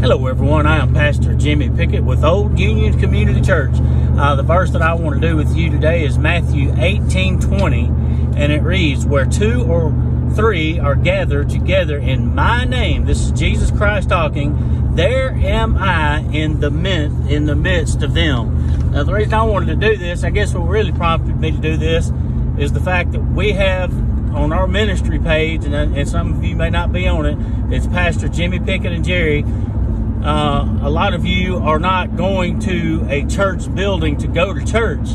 Hello, everyone. I am Pastor Jimmy Pickett with Old Union Community Church. Uh, the verse that I want to do with you today is Matthew 18 20, and it reads, Where two or three are gathered together in my name, this is Jesus Christ talking, there am I in the, mid, in the midst of them. Now, the reason I wanted to do this, I guess what really prompted me to do this, is the fact that we have on our ministry page, and, and some of you may not be on it, it's Pastor Jimmy Pickett and Gerry. Uh, a lot of you are not going to a church building to go to church.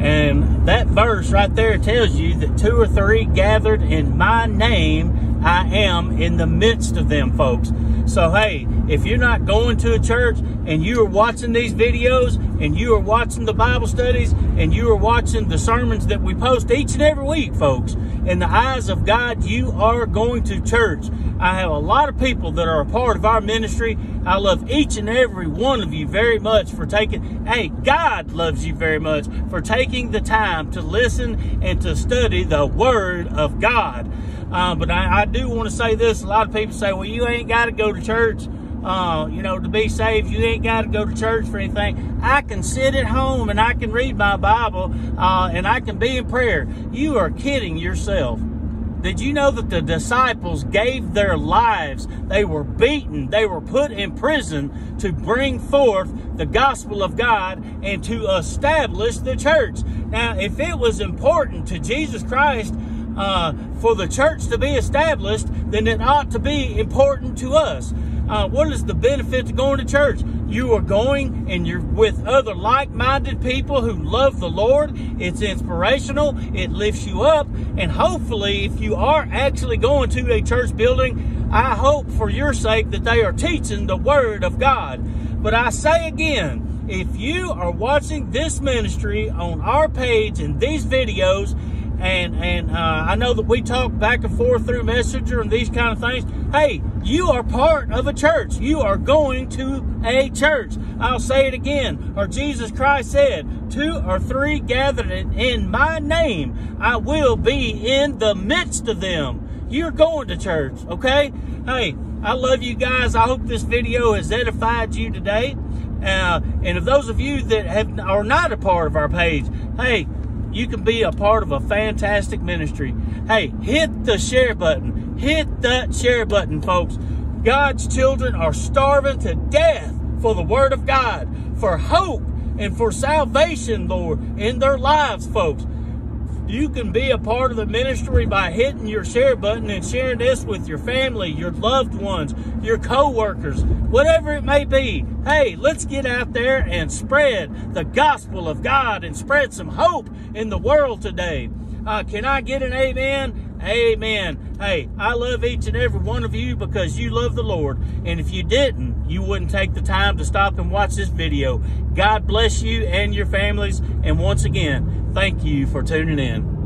And that verse right there tells you that two or three gathered in my name, I am in the midst of them, folks. So, hey, if you're not going to a church and you are watching these videos and you are watching the Bible studies and you are watching the sermons that we post each and every week, folks, in the eyes of God, you are going to church. I have a lot of people that are a part of our ministry. I love each and every one of you very much for taking, hey, God loves you very much for taking the time to listen and to study the Word of God. Uh, but I, I do want to say this. A lot of people say, well, you ain't got to go to church. Uh, you know, to be saved, you ain't got to go to church for anything. I can sit at home and I can read my Bible uh, and I can be in prayer. You are kidding yourself. Did you know that the disciples gave their lives? They were beaten. They were put in prison to bring forth the gospel of God and to establish the church. Now, if it was important to Jesus Christ uh, for the church to be established, then it ought to be important to us. Uh, what is the benefit to going to church? You are going and you're with other like minded people who love the Lord. It's inspirational, it lifts you up, and hopefully, if you are actually going to a church building, I hope for your sake that they are teaching the Word of God. But I say again, if you are watching this ministry on our page and these videos, and and uh, I know that we talk back and forth through Messenger and these kind of things. Hey, you are part of a church. You are going to a church. I'll say it again. Or Jesus Christ said, two or three gathered in my name, I will be in the midst of them. You're going to church, okay? Hey, I love you guys. I hope this video has edified you today. Uh, and if those of you that have are not a part of our page, hey, you can be a part of a fantastic ministry. Hey, hit the share button. Hit that share button, folks. God's children are starving to death for the Word of God, for hope, and for salvation, Lord, in their lives, folks. You can be a part of the ministry by hitting your share button and sharing this with your family, your loved ones, your co-workers, whatever it may be. Hey, let's get out there and spread the gospel of God and spread some hope in the world today. Uh, can I get an amen? Amen. Hey, I love each and every one of you because you love the Lord. And if you didn't, you wouldn't take the time to stop and watch this video. God bless you and your families. And once again, thank you for tuning in.